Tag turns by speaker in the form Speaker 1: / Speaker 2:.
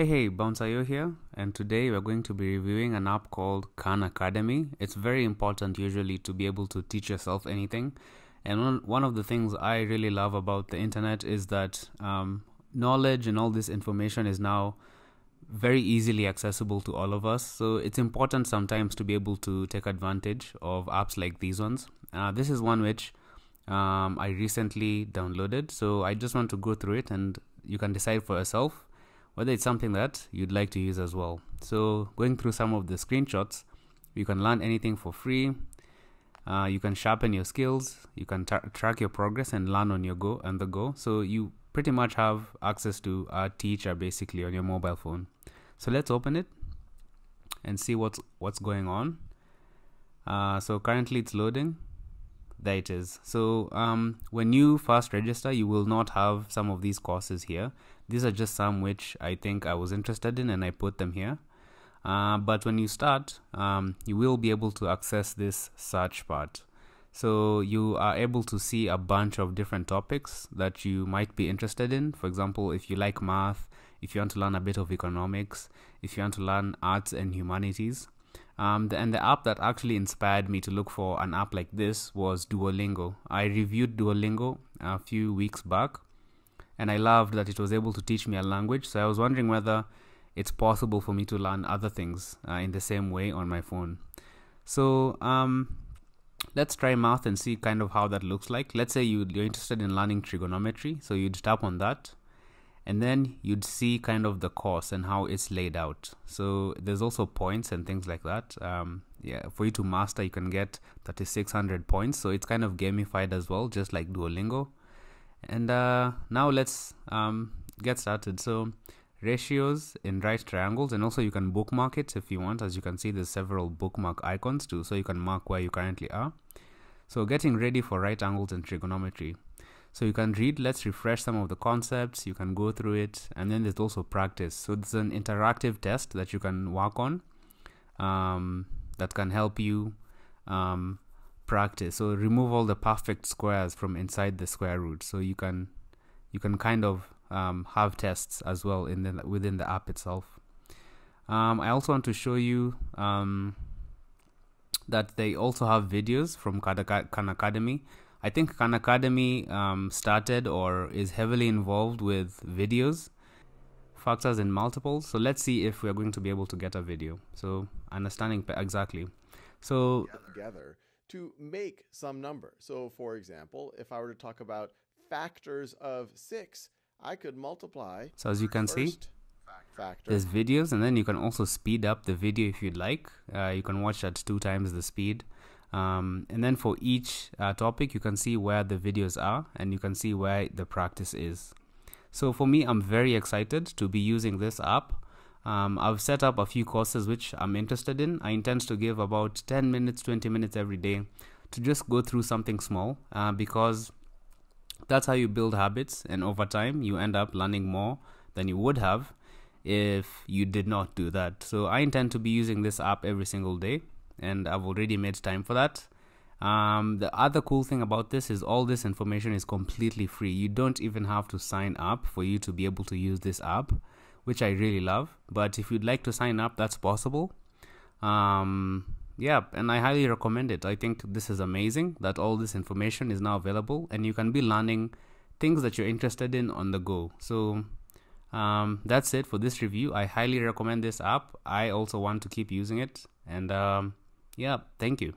Speaker 1: Hey hey, Bouncer here, and today we're going to be reviewing an app called Khan Academy. It's very important usually to be able to teach yourself anything. And one, one of the things I really love about the internet is that um, knowledge and all this information is now very easily accessible to all of us. So it's important sometimes to be able to take advantage of apps like these ones. Uh, this is one which um, I recently downloaded. So I just want to go through it and you can decide for yourself whether it's something that you'd like to use as well. So going through some of the screenshots, you can learn anything for free. Uh, you can sharpen your skills. You can track your progress and learn on your go and the go. So you pretty much have access to a teacher basically on your mobile phone. So let's open it and see what's what's going on. Uh, so currently it's loading. There it is. So um, when you first register, you will not have some of these courses here. These are just some which I think I was interested in and I put them here. Uh, but when you start, um, you will be able to access this search part. So you are able to see a bunch of different topics that you might be interested in. For example, if you like math, if you want to learn a bit of economics, if you want to learn arts and humanities. Um, the, and the app that actually inspired me to look for an app like this was Duolingo. I reviewed Duolingo a few weeks back and I loved that it was able to teach me a language. So I was wondering whether it's possible for me to learn other things uh, in the same way on my phone. So um, let's try math and see kind of how that looks like. Let's say you're interested in learning trigonometry, so you'd tap on that, and then you'd see kind of the course and how it's laid out. So there's also points and things like that. Um, yeah, for you to master, you can get 3600 points. So it's kind of gamified as well, just like Duolingo and uh, now let's um, get started so ratios in right triangles and also you can bookmark it if you want as you can see there's several bookmark icons too so you can mark where you currently are so getting ready for right angles and trigonometry so you can read let's refresh some of the concepts you can go through it and then there's also practice so it's an interactive test that you can work on um, that can help you um, practice. So remove all the perfect squares from inside the square root. So you can you can kind of um, have tests as well in the within the app itself. Um, I also want to show you um, that they also have videos from Khan Academy. I think Khan Academy um, started or is heavily involved with videos, factors and multiples. So let's see if we're going to be able to get a video. So understanding exactly. So
Speaker 2: together to make some number. So, for example, if I were to talk about factors of six, I could multiply.
Speaker 1: So, as you can see, factor. there's videos, and then you can also speed up the video if you'd like. Uh, you can watch at two times the speed. Um, and then for each uh, topic, you can see where the videos are and you can see where the practice is. So for me, I'm very excited to be using this app um, I've set up a few courses which I'm interested in. I intend to give about 10 minutes, 20 minutes every day to just go through something small uh, because that's how you build habits, and over time, you end up learning more than you would have if you did not do that. So, I intend to be using this app every single day, and I've already made time for that. Um, the other cool thing about this is all this information is completely free. You don't even have to sign up for you to be able to use this app which I really love. But if you'd like to sign up, that's possible. Um, yeah, and I highly recommend it. I think this is amazing that all this information is now available and you can be learning things that you're interested in on the go. So um, that's it for this review. I highly recommend this app. I also want to keep using it. And um, yeah, thank you.